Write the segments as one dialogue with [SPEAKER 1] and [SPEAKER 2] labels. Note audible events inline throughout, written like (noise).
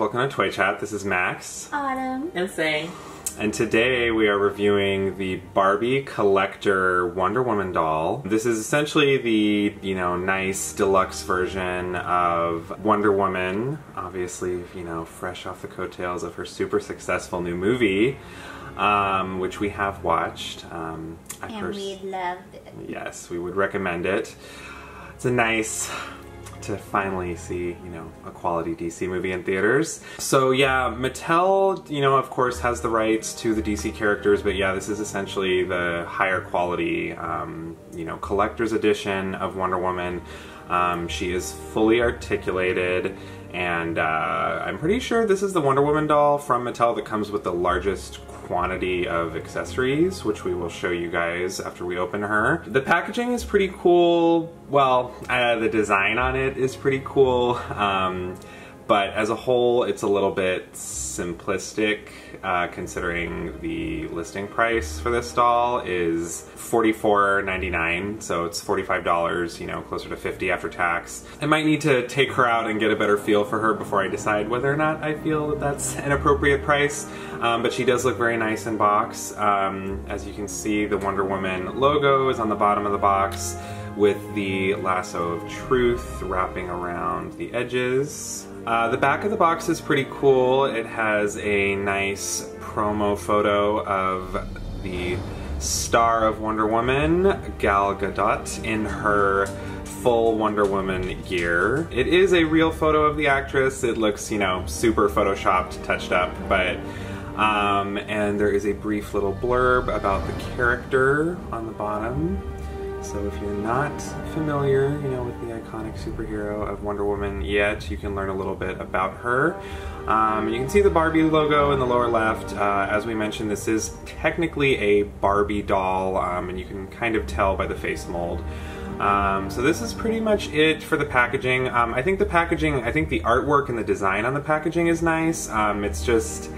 [SPEAKER 1] welcome to Toy Chat. This is Max.
[SPEAKER 2] Autumn.
[SPEAKER 3] And saying,
[SPEAKER 1] And today we are reviewing the Barbie Collector Wonder Woman doll. This is essentially the, you know, nice deluxe version of Wonder Woman. Obviously, you know, fresh off the coattails of her super successful new movie, um, which we have watched. Um, I
[SPEAKER 2] And
[SPEAKER 1] first-
[SPEAKER 2] we loved it.
[SPEAKER 1] Yes, we would recommend it. It's a nice to finally see, you know, a quality DC movie in theaters. So yeah, Mattel, you know, of course has the rights to the DC characters, but yeah, this is essentially the higher quality, um, you know, collector's edition of Wonder Woman. Um, she is fully articulated, and uh, I'm pretty sure this is the Wonder Woman doll from Mattel that comes with the largest quantity of accessories, which we will show you guys after we open her. The packaging is pretty cool. Well, uh, the design on it is pretty cool. Um, but as a whole, it's a little bit simplistic, uh, considering the listing price for this doll is $44.99, so it's $45, you know, closer to 50 after tax. I might need to take her out and get a better feel for her before I decide whether or not I feel that that's (laughs) an appropriate price. Um, but she does look very nice in box. Um, as you can see, the Wonder Woman logo is on the bottom of the box with the lasso of truth wrapping around the edges. Uh, the back of the box is pretty cool. It has a nice promo photo of the star of Wonder Woman, Gal Gadot, in her full Wonder Woman gear. It is a real photo of the actress. It looks, you know, super photoshopped, touched up, but um, and there is a brief little blurb about the character on the bottom. So if you're not familiar, you know, with the iconic superhero of Wonder Woman yet, you can learn a little bit about her. Um, you can see the Barbie logo in the lower left. Uh, as we mentioned, this is technically a Barbie doll, um, and you can kind of tell by the face mold. Um, so this is pretty much it for the packaging. Um, I think the packaging, I think the artwork and the design on the packaging is nice. Um, it's just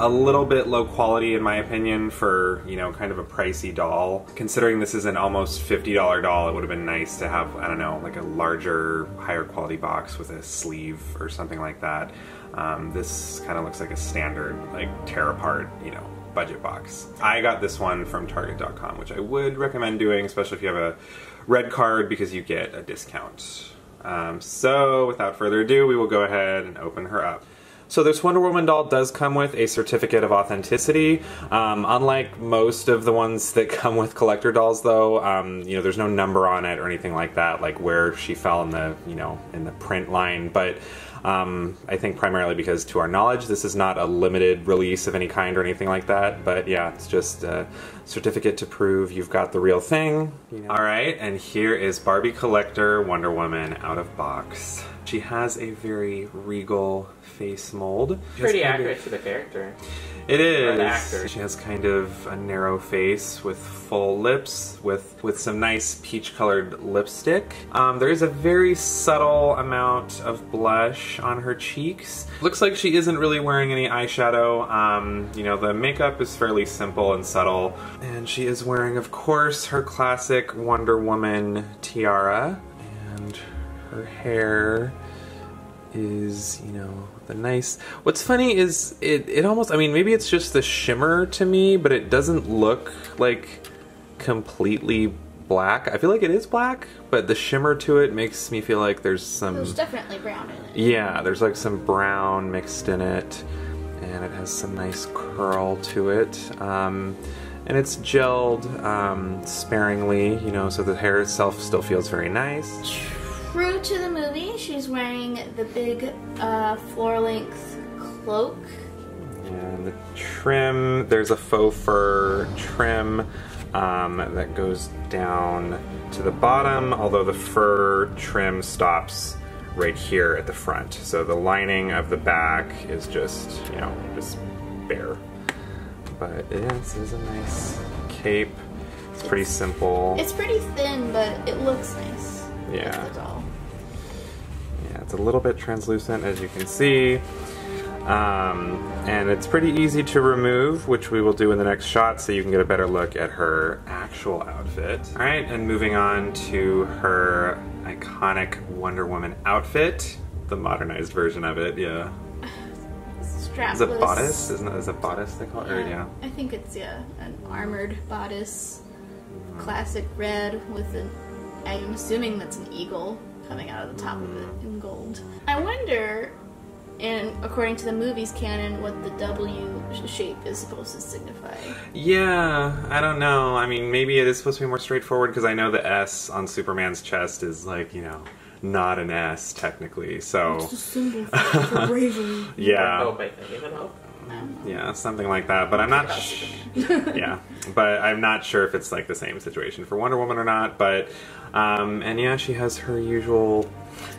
[SPEAKER 1] a little bit low quality in my opinion for you know kind of a pricey doll. Considering this is an almost $50 doll it would have been nice to have i don't know like a larger higher quality box with a sleeve or something like that. Um, this kind of looks like a standard like tear apart you know budget box. I got this one from target.com which i would recommend doing especially if you have a red card because you get a discount. Um, so without further ado we will go ahead and open her up so this Wonder Woman doll does come with a certificate of authenticity. Um, unlike most of the ones that (laughs) come with collector dolls, though, um, you know, there's no number on it or anything like that, like where she fell in the, you know, in the print line. But um, I think primarily because, to our knowledge, this is not a limited release of any kind or anything like that. But yeah, it's just a certificate to prove you've got the real thing. You know. All right, and here is Barbie Collector Wonder Woman out of box. She has a very regal face mold.
[SPEAKER 3] Pretty
[SPEAKER 1] kind of-
[SPEAKER 3] accurate to the character.
[SPEAKER 1] It is.
[SPEAKER 3] Or actor.
[SPEAKER 1] She has kind of a narrow face with full lips, with with some nice peach-colored lipstick. Um, there is a very subtle amount of blush on her cheeks. Looks like she isn't really wearing any eyeshadow. Um, you know, the makeup is fairly simple and subtle, and she is wearing, of course, her classic Wonder Woman tiara, and her hair is, you know, the nice. What's funny is it, it almost, I mean, maybe it's just the shimmer to me, but it doesn't look like completely black. I feel like it is black, but the shimmer to it makes me feel like there's some.
[SPEAKER 2] There's definitely brown in it.
[SPEAKER 1] Yeah, there's like some brown mixed in it, and it has some nice curl to it. Um, and it's gelled um, sparingly, you know, so the hair itself still feels very nice.
[SPEAKER 2] True to the movie, she's wearing the big uh, floor-length cloak.
[SPEAKER 1] And the trim, there's a faux fur trim um, that goes down to the bottom, although the fur trim stops right here at the front. So the lining of the back is just, you know, just bare. But it is, it is a nice cape. It's pretty simple.
[SPEAKER 2] It's pretty thin, but it looks nice.
[SPEAKER 1] Yeah.
[SPEAKER 2] With the doll.
[SPEAKER 1] Yeah, it's a little bit translucent as you can see. Um, and it's pretty easy to remove, which we will do in the next shot so you can get a better look at her actual outfit. All right, and moving on to her iconic Wonder Woman outfit, the modernized version of it, yeah.
[SPEAKER 2] Strapless.
[SPEAKER 1] Is it bodice? Isn't it? Is it bodice they call it? Or, yeah.
[SPEAKER 2] I think it's yeah, an armored bodice, classic red with an. I'm assuming that's an eagle coming out of the top of it hmm. in gold. I wonder, and according to the movie's canon, what the W shape is supposed to signify.
[SPEAKER 1] Yeah, I don't know. I mean, maybe it is supposed to be more straightforward because I know the S on Superman's chest is like, you know, not an S technically. So,
[SPEAKER 2] It's a symbol for, for bravery. (laughs)
[SPEAKER 1] yeah.
[SPEAKER 3] Hope, I. Even hope.
[SPEAKER 1] Yeah, something like that. But I'm not. Sh- (laughs) yeah, but I'm not sure if it's like the same situation for Wonder Woman or not. But um, and yeah, she has her usual,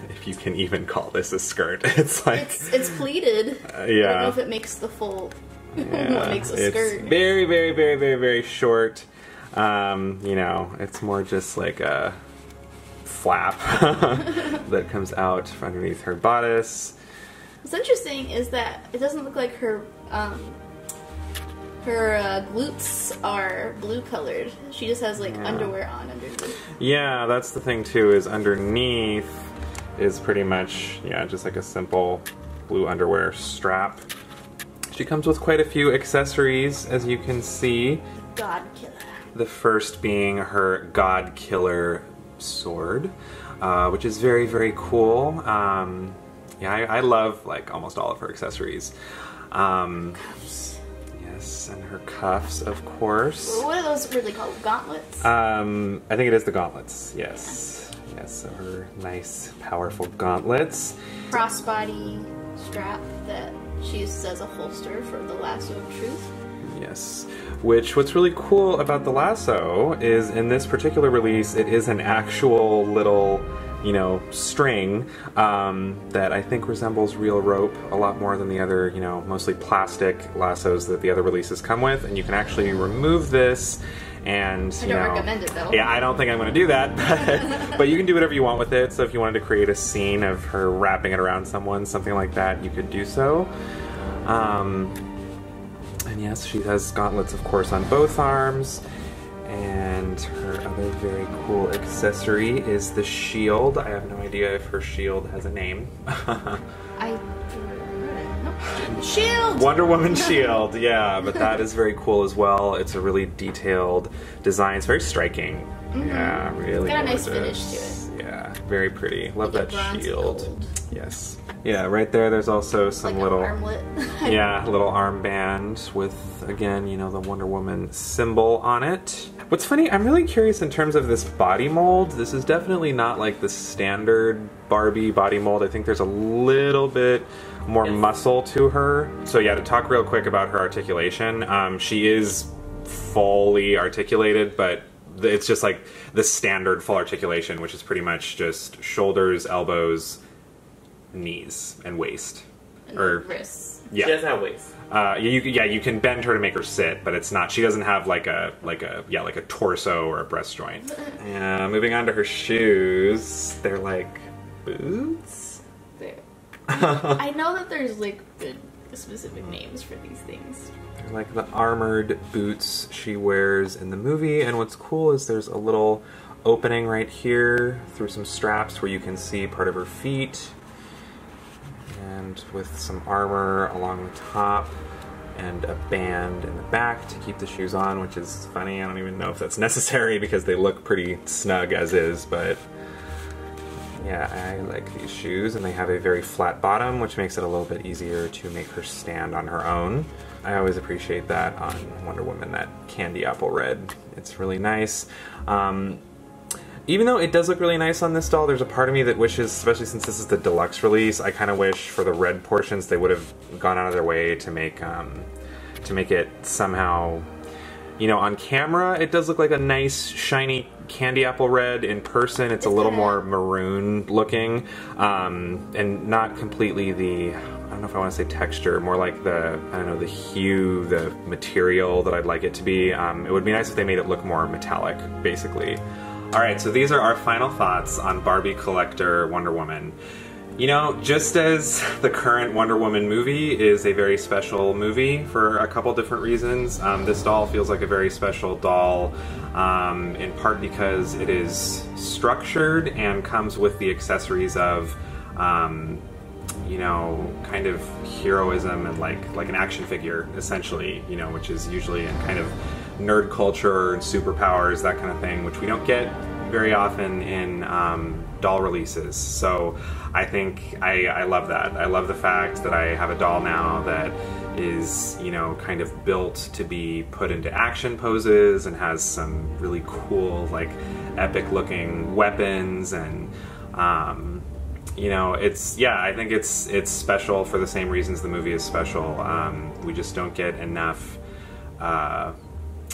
[SPEAKER 1] if you can even call this a skirt. (laughs) It's like
[SPEAKER 2] It's it's pleated. I don't know
[SPEAKER 1] yeah,
[SPEAKER 2] if it makes the full.
[SPEAKER 1] yeah,
[SPEAKER 2] what makes a
[SPEAKER 1] it's
[SPEAKER 2] skirt?
[SPEAKER 1] very, very, very, very, very short. Um, you know, it's more just like a flap (laughs) that comes out from underneath her bodice.
[SPEAKER 2] What's interesting is that it doesn't look like her um, her uh, glutes are blue colored. She just has like underwear on underneath.
[SPEAKER 1] Yeah, that's the thing too. Is underneath is pretty much yeah, just like a simple blue underwear strap. She comes with quite a few accessories, as you can see.
[SPEAKER 2] God killer.
[SPEAKER 1] The first being her God Killer sword, uh, which is very very cool. Um, yeah, I, I love like almost all of her accessories. Um, yes, and her cuffs, of course.
[SPEAKER 2] What are those really called? Gauntlets?
[SPEAKER 1] Um, I think it is the gauntlets. Yes, yes. So her nice, powerful gauntlets.
[SPEAKER 2] Crossbody strap that she uses as a holster for the lasso of truth.
[SPEAKER 1] Yes. Which, what's really cool about the lasso is in this particular release, it is an actual little, you know, string um, that I think resembles real rope a lot more than the other, you know, mostly plastic lassos that the other releases come with. And you can actually remove this and,
[SPEAKER 2] I
[SPEAKER 1] you
[SPEAKER 2] don't
[SPEAKER 1] know.
[SPEAKER 2] recommend it though.
[SPEAKER 1] Yeah, I don't think I'm going to do that, (laughs) but, but you can do whatever you want with it. So if you wanted to create a scene of her wrapping it around someone, something like that, you could do so. Um, and yes, she has gauntlets, of course, on both arms. And her other very cool accessory is the shield. I have no idea if her shield has a name. (laughs)
[SPEAKER 2] I. (laughs) Shield!
[SPEAKER 1] Wonder Woman (laughs) shield, yeah, but that is very cool as well. It's a really detailed design. It's very striking. Mm-hmm. Yeah, really.
[SPEAKER 2] Got a nice
[SPEAKER 1] gorgeous.
[SPEAKER 2] finish
[SPEAKER 1] Yeah, very pretty. Love
[SPEAKER 2] Like
[SPEAKER 1] that shield.
[SPEAKER 2] gold.
[SPEAKER 1] Yes. Yeah, right there. There's also some
[SPEAKER 2] Like
[SPEAKER 1] little. (laughs) yeah, little armband with, again, you know, the Wonder Woman symbol on it. What's funny, I'm really curious in terms of this body mold. This is definitely not like the standard Barbie body mold. I think there's a little bit more
[SPEAKER 3] Yes.
[SPEAKER 1] muscle to her. So, yeah, to talk real quick about her articulation, um, she is fully articulated, but it's just like the standard full articulation, which is pretty much just shoulders, elbows, knees, and waist.
[SPEAKER 2] and
[SPEAKER 1] Or
[SPEAKER 2] wrists.
[SPEAKER 1] yeah,
[SPEAKER 3] She doesn't have waist.
[SPEAKER 1] uh, yeah, you, yeah, you can bend her to make her sit, but it's not. She doesn't have like a like a yeah like a torso or a breast joint. (laughs) Yeah, moving on to her shoes, they're like boots.
[SPEAKER 2] There. (laughs) I know that there's like good specific names for these things.
[SPEAKER 1] They're like the armored boots she wears in the movie. And what's cool is there's a little opening right here through some straps where you can see part of her feet, and with some armor along the top. And a band in the back to keep the shoes on, which is funny. I don't even know if that's (laughs) necessary because they look pretty snug as is, but yeah, I like these shoes, and they have a very flat bottom, which makes it a little bit easier to make her stand on her own. I always appreciate that on Wonder Woman, that candy apple red. It's really nice. Um, even though it does look really nice on this doll, there's a part of me that wishes, especially since this is the deluxe release, I kind of wish for the red portions they would have gone out of their way to make um, to make it somehow you know, on camera, it does look like a nice, shiny candy apple red. In person, it's a little more maroon looking, um, and not completely the. I don't know if I want to say texture, more like the I don't know the hue, the material that I'd like it to be. Um, it would be nice if they made it look more metallic, basically. All right, so these are our final thoughts on Barbie Collector Wonder Woman. You know, just as the current Wonder Woman movie is a very special movie for a couple different reasons, um, this doll feels like a very special doll, um, in part because it is structured and comes with the accessories of um, you know, kind of heroism and like like an action figure, essentially, you know, which is usually in kind of nerd culture and superpowers, that kind of thing, which we don't get very often in um, doll releases. So I think I, I love that. I love the fact that I have a doll now that is, you know, kind of built to be put into action poses and has some really cool, like, epic looking weapons and. Um, you know, it's yeah. I think it's it's special for the same reasons the movie is special. Um, we just don't get enough, uh,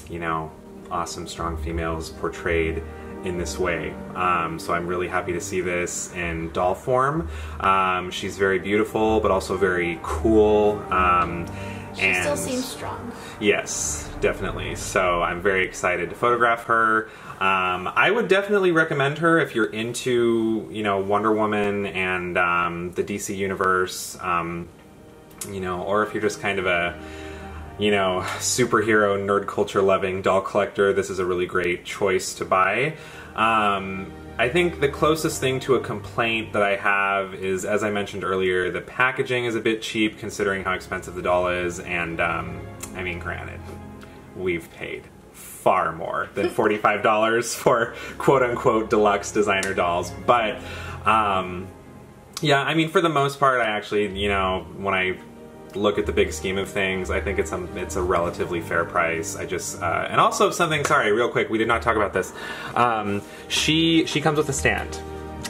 [SPEAKER 1] you know, awesome, strong females portrayed in this way. Um, so I'm really happy to see this in doll form. Um, she's very beautiful, but also very cool. Um,
[SPEAKER 2] She
[SPEAKER 1] and
[SPEAKER 2] still seems strong.
[SPEAKER 1] Yes, definitely. So I'm very excited to photograph her. Um, I would definitely recommend her if you're into, you know, Wonder Woman and um, the DC universe, um, you know, or if you're just kind of a, you know, superhero nerd culture loving doll collector. This is a really great choice to buy. Um, I think the closest thing to a complaint that I have is, as I mentioned earlier, the packaging is a bit cheap considering how expensive the doll is, and um, I mean, granted, we've paid far more than $45 (laughs) for quote unquote deluxe designer dolls, but um, yeah, I mean, for the most part, I actually, you know, when I look at the big scheme of things, I think it's a it's a relatively fair price. I just uh, and also something. Sorry, real quick, we did not talk about this. Um, she she comes with a stand,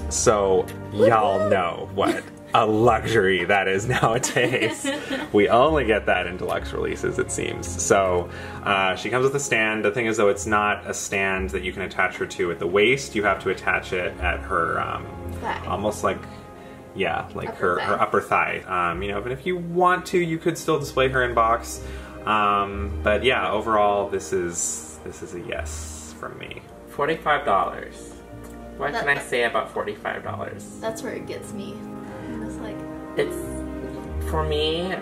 [SPEAKER 1] so y'all know what a luxury that is nowadays. (laughs) we only get that in deluxe releases, it seems. So uh, she comes with a stand. The thing is, though, it's not a stand that you can attach her to at the waist. You have to attach it at her um, almost like yeah, like
[SPEAKER 2] Upper
[SPEAKER 1] her,
[SPEAKER 2] thigh.
[SPEAKER 1] her upper thigh. Um, you know, but if you want to, you could still display her in box. Um, but yeah, overall, this is this is a yes from me.
[SPEAKER 3] Forty-five dollars. What
[SPEAKER 2] That-
[SPEAKER 3] can I say about forty-five dollars?
[SPEAKER 2] That's where it gets me. It's like,
[SPEAKER 3] It's for me.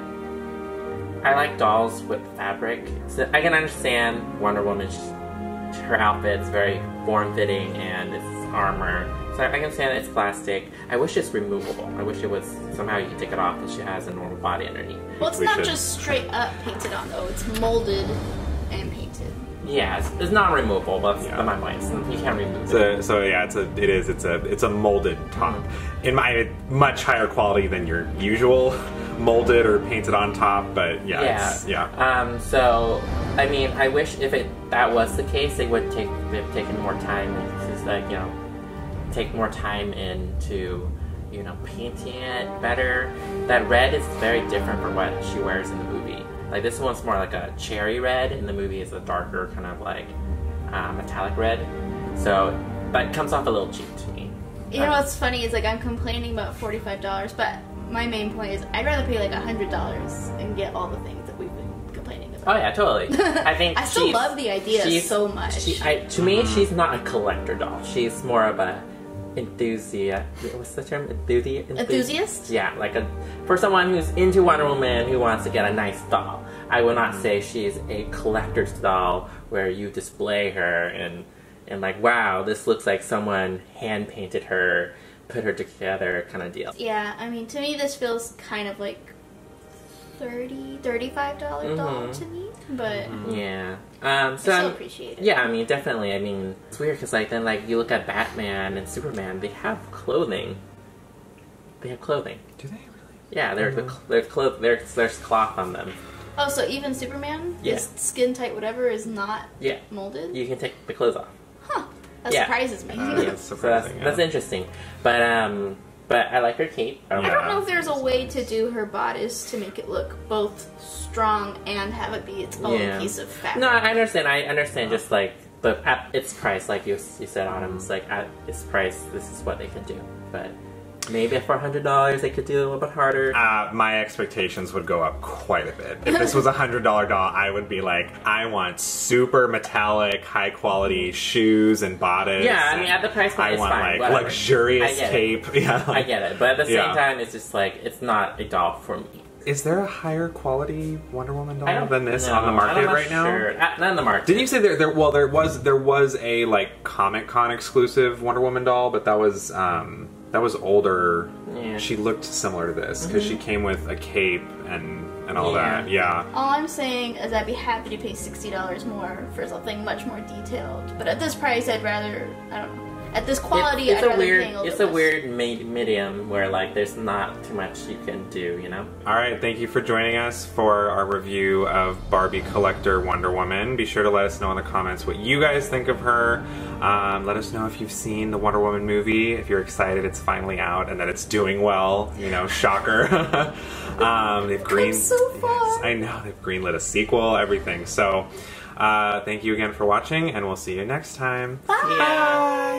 [SPEAKER 3] I like dolls with fabric. So I can understand Wonder Woman. sh- Her outfit's very form-fitting and it's armor. So I can understand that it's plastic. I wish it's removable. I wish it was somehow you can take it off and she has a normal body underneath.
[SPEAKER 2] well, it's
[SPEAKER 1] We
[SPEAKER 2] not
[SPEAKER 1] should-
[SPEAKER 2] just straight up painted on though. It's molded and painted.
[SPEAKER 3] Yeah, it's, it's not removable, but
[SPEAKER 1] Yeah.
[SPEAKER 3] yeah. my mind, you can't remove it.
[SPEAKER 1] So, so yeah, it's a it is it's a it's a molded top in my much higher quality than your usual (laughs) molded or painted on top. But yeah,
[SPEAKER 3] Yeah.
[SPEAKER 1] it's, yeah.
[SPEAKER 3] Um, so, I mean, I wish if it that was the case, they would take they've taken more time, just like you know, take more time into you know painting it better. That red is very different from what she wears in the movie. Like this one's more like a cherry red. In the movie, is a darker kind of like uh, metallic red. So, but it comes off a little cheap to me.
[SPEAKER 2] You know what's funny is like I'm complaining about forty five dollars, but my main point is I'd rather pay like hundred dollars and get all the things that we've been complaining about.
[SPEAKER 3] Oh yeah, totally. (laughs) I think
[SPEAKER 2] I still love the idea so much.
[SPEAKER 3] She, I, to me, she's not a collector doll. She's more of a enthusiast. What's the term? Enthusiast.
[SPEAKER 2] Enthusiast?
[SPEAKER 3] Yeah, like a for someone who's into Wonder Woman who wants to get a nice doll. I would not say she's a collector's doll where you display her and and like wow, this looks like someone hand painted her, put her together kind of deal.
[SPEAKER 2] Yeah, I mean to me this feels kind of like 30 35 dollar doll
[SPEAKER 3] Mhm.
[SPEAKER 2] to me, but
[SPEAKER 3] Yeah. Um, so
[SPEAKER 2] I still
[SPEAKER 3] I'm-
[SPEAKER 2] appreciate it.
[SPEAKER 3] Yeah, I mean, definitely. I mean, it's weird because, like, then, like, you look at Batman and Superman, they have clothing. They have clothing.
[SPEAKER 1] Do they really?
[SPEAKER 3] Yeah, there's the there's cloth there's there's cloth on them.
[SPEAKER 2] Oh, so even Superman,
[SPEAKER 3] Yeah.
[SPEAKER 2] his skin tight whatever is not
[SPEAKER 3] Yeah,
[SPEAKER 2] molded?
[SPEAKER 3] you can take the clothes off.
[SPEAKER 2] Huh. That
[SPEAKER 3] Yeah.
[SPEAKER 2] surprises me.
[SPEAKER 1] Uh,
[SPEAKER 3] Yeah, (laughs) so that's,
[SPEAKER 1] yeah.
[SPEAKER 3] that's interesting. But um, but I like her cape. Um,
[SPEAKER 2] I don't know if there's a way to do her bodice to make it look both strong and have it be its own
[SPEAKER 3] Yeah.
[SPEAKER 2] piece of fabric.
[SPEAKER 3] No, I understand. I understand. Just like the at its price, like you you said, Autumn. It's like at its price, this is what they can do. But maybe for hundred dollars, they could do a little bit harder.
[SPEAKER 1] Uh, my expectations would go up quite a bit. If this was a hundred dollar doll, I would be like, I want super metallic, high quality shoes and bodice.
[SPEAKER 3] Yeah, I mean, at the price point,
[SPEAKER 1] I want
[SPEAKER 3] fine,
[SPEAKER 1] like
[SPEAKER 3] whatever.
[SPEAKER 1] luxurious
[SPEAKER 3] get it. (laughs)
[SPEAKER 1] Yeah,
[SPEAKER 3] I get it, but at the same
[SPEAKER 1] Yeah.
[SPEAKER 3] time, it's just like it's not a doll for me.
[SPEAKER 1] Is there a higher quality Wonder Woman doll than this
[SPEAKER 3] know.
[SPEAKER 1] on the market right now?
[SPEAKER 3] sure. Uh, not on the market.
[SPEAKER 1] Didn't you say there, there? Well, there was there was a like Comic Con exclusive Wonder Woman doll, but that was um, that was older.
[SPEAKER 3] Yeah.
[SPEAKER 1] She looked similar to this because she mm-hmm. came with a cape and and all
[SPEAKER 3] Yeah.
[SPEAKER 1] that. Yeah.
[SPEAKER 2] All I'm saying is I'd be happy to pay sixty dollars more for something much more detailed. But at this price, I'd rather I don't know. At this quality,
[SPEAKER 3] it's, it's
[SPEAKER 2] I'd
[SPEAKER 3] a weird,
[SPEAKER 2] pay a
[SPEAKER 3] it's
[SPEAKER 2] bit
[SPEAKER 3] a
[SPEAKER 2] less.
[SPEAKER 3] weird med- medium where like there's not too much you can do, you know.
[SPEAKER 1] All right, thank you for joining us for our review of Barbie Collector Wonder Woman. Be sure to let us know in the comments what you guys think of her. Um, let us know if you've seen the Wonder Woman movie, if you're excited it's finally out and that it's doing well. You know, shocker. (laughs) um, they've green.
[SPEAKER 2] so far.
[SPEAKER 1] Yes, I know they've greenlit a sequel, everything. So, uh, thank you again for watching, and we'll see you next time.
[SPEAKER 2] Bye.
[SPEAKER 3] Yeah.